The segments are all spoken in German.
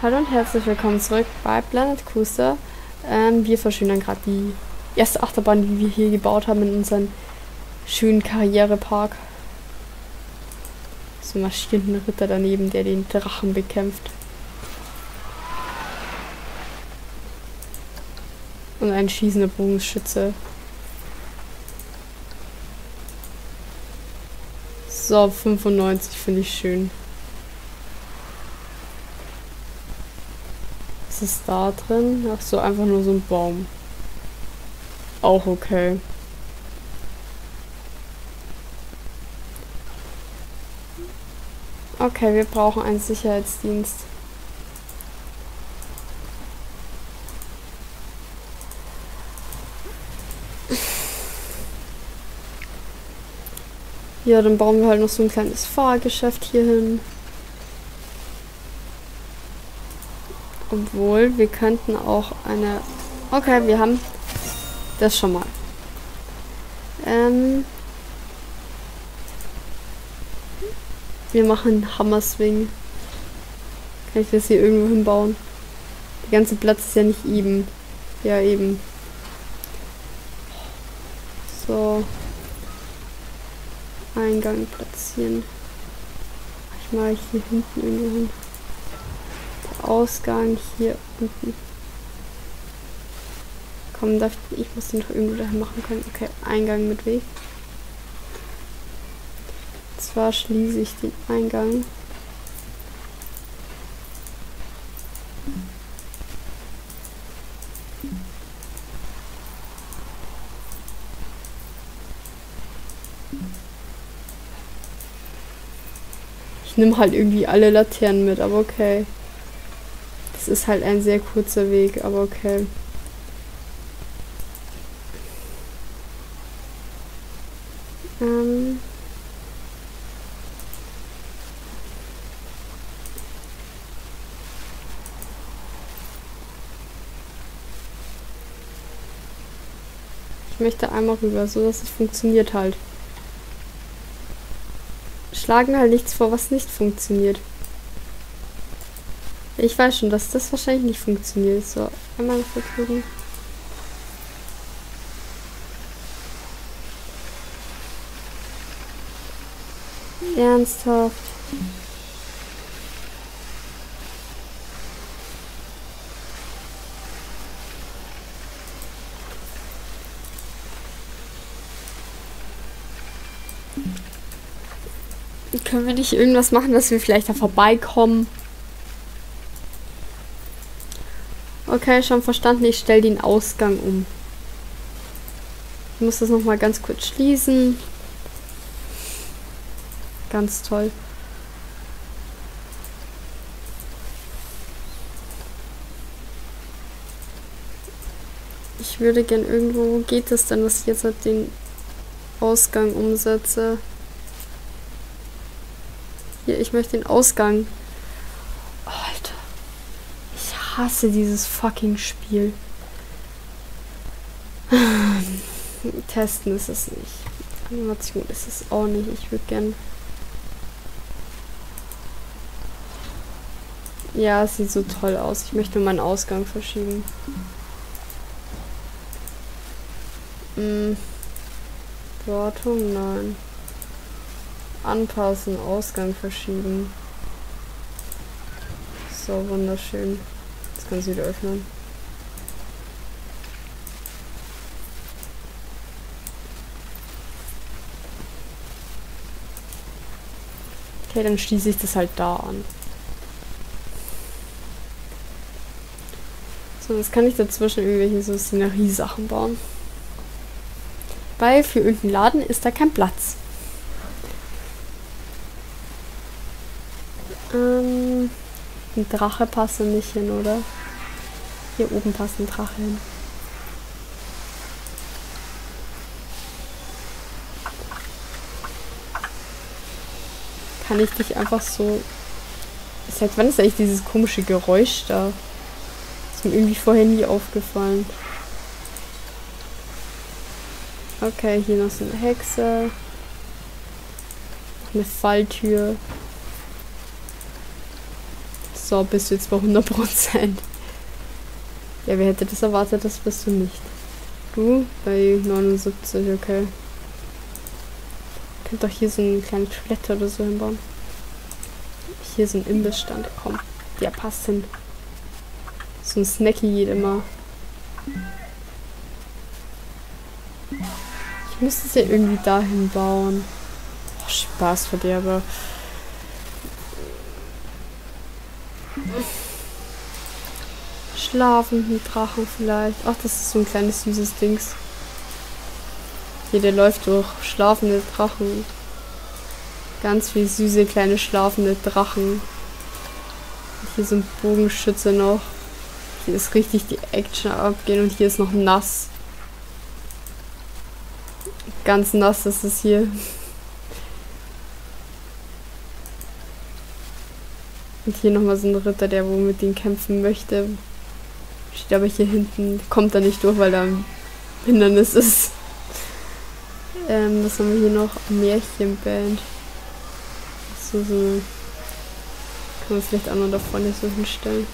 Hallo und herzlich willkommen zurück bei Planet Coaster. Ähm, wir verschönern gerade die erste Achterbahn, die wir hier gebaut haben in unserem schönen Karrierepark. So marschierenden Ritter daneben, der den Drachen bekämpft. Und ein schießender Bogenschütze. So, 95 finde ich schön. Was ist da drin? Ach so, einfach nur so ein Baum. Auch okay. Okay, wir brauchen einen Sicherheitsdienst. Ja, dann bauen wir halt noch so ein kleines Fahrgeschäft hier hin. Obwohl, wir könnten auch eine... Okay, wir haben das schon mal. Ähm... Wir machen Hammer Swing. Kann ich das hier irgendwo hinbauen? Der ganze Platz ist ja nicht eben. Ja, eben. So. Eingang platzieren. Ich mal hier hinten irgendwo hin. Ausgang hier unten. Komm, darf ich, ich muss den doch irgendwo dahin machen können. Okay, Eingang mit Weg. Zwar schließe ich den Eingang. Ich nehme halt irgendwie alle Laternen mit, aber okay. Ist halt ein sehr kurzer Weg, aber okay. Ähm Ich möchte einmal rüber, so dass es funktioniert halt. Schlagen halt nichts vor, was nicht funktioniert. Ich weiß schon, dass das wahrscheinlich nicht funktioniert. So, einmal versuchen. Ernsthaft. Können wir nicht irgendwas machen, dass wir vielleicht da vorbeikommen? Okay, schon verstanden. Ich stelle den Ausgang um. Ich muss das nochmal ganz kurz schließen. Ganz toll. Ich würde gern irgendwo, wo geht es denn, dass ich jetzt halt den Ausgang umsetze? Hier, ich möchte den Ausgang. Alter. Ich hasse dieses fucking Spiel. Testen ist es nicht. Animation ist es auch nicht. Ich würde gern. Ja, es sieht so toll aus. Ich möchte meinen Ausgang verschieben. Hm. Wartung, nein. Anpassen, Ausgang verschieben. So, wunderschön. Kann sie wieder öffnen. Okay, dann schließe ich das halt da an. So, jetzt kann ich dazwischen irgendwelche so Szenerie-Sachen bauen. Weil für irgendeinen Laden ist da kein Platz. Ähm, ein Drache passt nicht hin, oder? Hier oben passt ein Drache hin. Kann ich dich einfach so... Seit wann ist eigentlich dieses komische Geräusch da? Ist mir irgendwie vorher nie aufgefallen. Okay, hier noch so eine Hexe. Eine Falltür. So, bist du jetzt bei 100%. Ja, wer hätte das erwartet? Das bist du nicht. Du bei 79, okay. Könnt doch hier so eine kleine Toilette oder so hinbauen. Hier so ein Imbissstand. Komm, der passt hin. So ein Snacky geht immer. Ich müsste es ja irgendwie dahin bauen. Oh, Spaß Schlafenden Drachen vielleicht. Ach, das ist so ein kleines süßes Dings. Hier, der läuft durch schlafende Drachen. Ganz viel süße kleine schlafende Drachen. Hier sind Bogenschütze noch. Hier ist richtig die Action abgehen und hier ist noch nass. Ganz nass ist es hier. Und hier nochmal so ein Ritter, der wo mit denen kämpfen möchte. Steht aber hier hinten, kommt da nicht durch, weil da ein Hindernis ist. Ähm, was haben wir hier noch? Märchenband. So, so. Kann man vielleicht auch noch da vorne so hinstellen.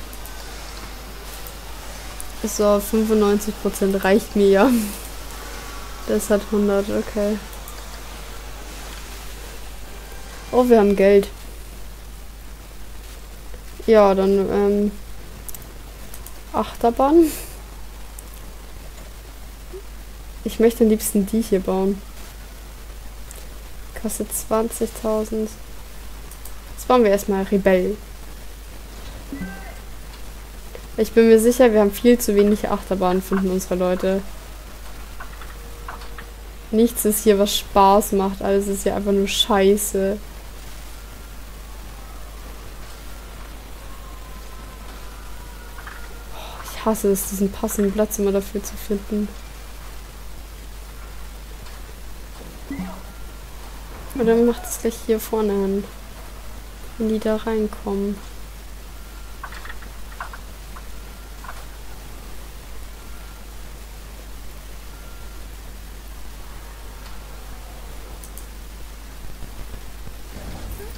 So, 95% reicht mir ja. Das hat 100, okay. Oh, wir haben Geld. Ja, dann, ähm, Achterbahn. Ich möchte am liebsten die hier bauen. Kostet 20.000. Jetzt bauen wir erstmal Rebell. Ich bin mir sicher, wir haben viel zu wenig Achterbahnen, finden unsere Leute. Nichts ist hier, was Spaß macht. Alles ist hier einfach nur Scheiße. Ich hasse es, diesen passenden Platz immer dafür zu finden. Oder macht es gleich hier vorne hin. Wenn die da reinkommen.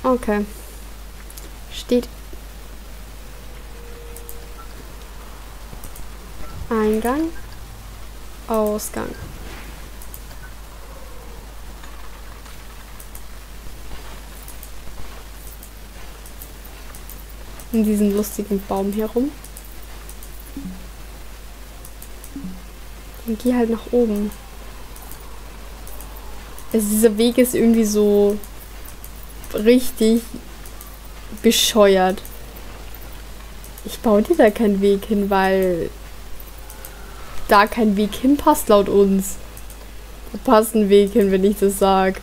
Okay. Steht. Eingang. Ausgang. In diesem lustigen Baum herum. Dann geh halt nach oben. Also dieser Weg ist irgendwie so richtig bescheuert. Ich baue dir da keinen Weg hin, weil da kein Weg hinpasst laut uns. Da passt ein Weg hin, wenn ich das sag.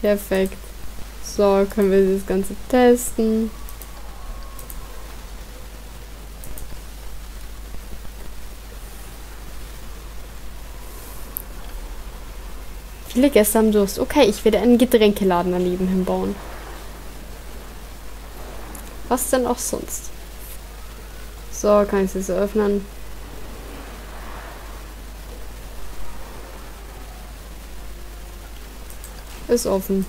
Perfekt. So, können wir das Ganze testen. Viele Gäste haben Durst. Okay, ich werde einen Getränkeladen daneben hinbauen. Was denn auch sonst? So, kann ich es öffnen. Ist offen.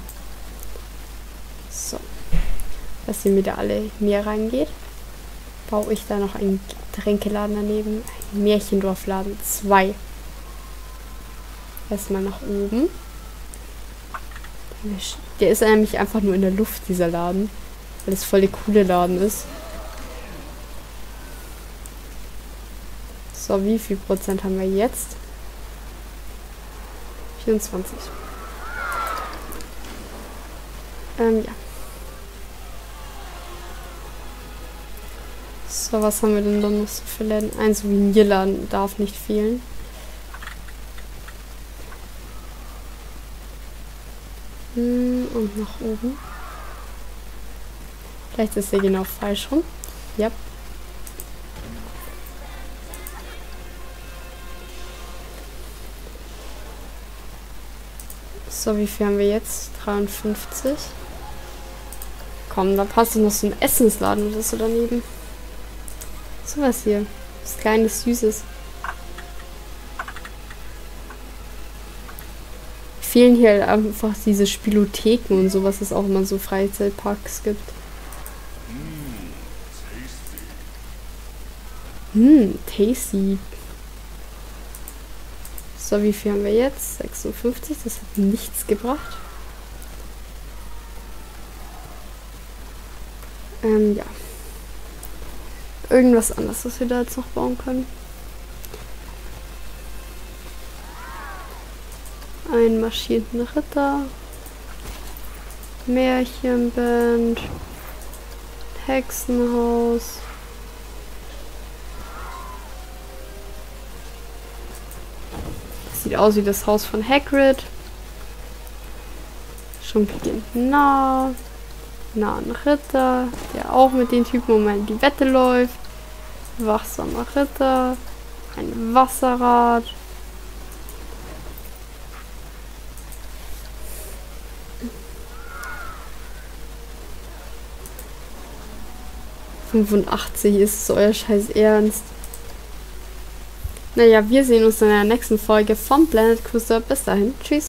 So. Dass ihr wieder alle mehr reingeht, baue ich da noch einen Getränkeladen daneben. Ein Märchendorfladen 2. Erstmal nach oben. Der ist nämlich einfach nur in der Luft, dieser Laden. Weil es voll der coole Laden ist. So, wie viel Prozent haben wir jetzt? 24. Ähm, ja. So, was haben wir denn dann noch so für Läden? Ein Souvenirladen darf nicht fehlen. Hm, und nach oben. Vielleicht ist der genau falsch rum. Ja. So, wie viel haben wir jetzt? 53. Komm, da passt noch so ein Essensladen oder so daneben. So was hier. Was kleines, süßes. fehlen hier einfach diese Spielotheken und so, was es auch immer so Freizeitparks gibt. Hm, tasty. So, wie viel haben wir jetzt? 56, das hat nichts gebracht. Ähm, ja. Irgendwas anderes, was wir da jetzt noch bauen können. Ein marschierenden Ritter. Märchenband. Hexenhaus. Sieht aus wie das Haus von Hagrid. Schon beginnt nah. Nahen Ritter, der auch mit den Typen um die Wette läuft. Wachsamer Ritter. Ein Wasserrad. Fünfundachtzig ist es euer Scheiß Ernst. Naja, wir sehen uns in der nächsten Folge vom Planet Cruiser. Bis dahin. Tschüss.